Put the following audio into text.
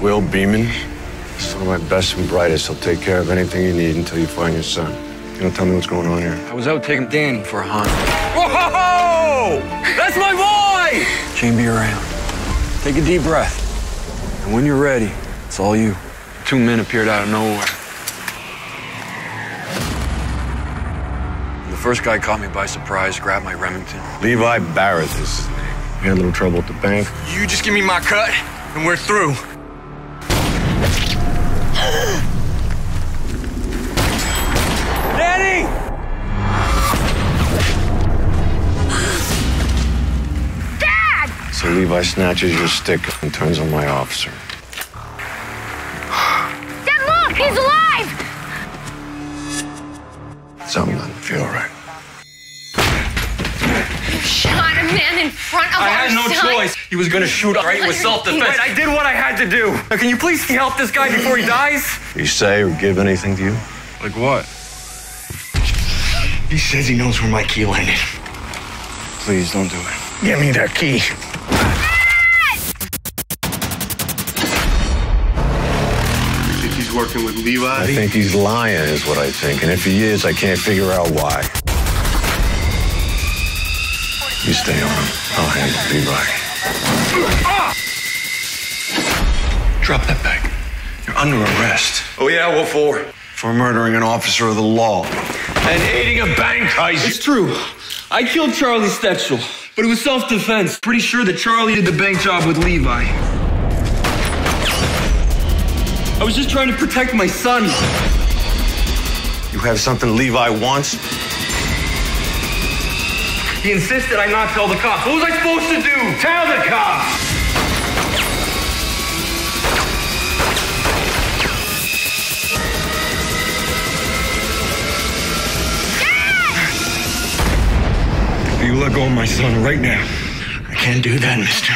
Will Beeman is one of my best and brightest. He'll take care of anything you need until you find your son. You don't tell me what's going on here. I was out taking Danny for a hunt. Whoa! That's my boy! Jane, be around. Take a deep breath. And when you're ready, it's all you. Two men appeared out of nowhere. First guy caught me by surprise, grabbed my Remington. Levi Barrett is his name. We had a little trouble at the bank. You just give me my cut, and we're through. Danny! Dad! So Levi snatches your stick and turns on my officer. I had no son. choice. He was gonna shoot right with self-defense. Right, I did what I had to do. Now, can you please help this guy before he dies? He say or give anything to you? Like what? He says he knows where my key landed. Please don't do it. Give me that key. You think he's working with Levi? I think he's lying, is what I think. And if he is, I can't figure out why. You stay on him. I'll handle Levi. Drop that bag. You're under arrest Oh yeah, what for? for murdering an officer of the law and aiding a bank heist. It's true. I killed Charlie Stetchel, but it was self-defense. Pretty sure that Charlie did the bank job with Levi. I was just trying to protect my son. You have something Levi wants? He insisted I not tell the cops. What was I supposed to do? Tell the cops! Dad! You let go of my son right now. I can't do that, mister.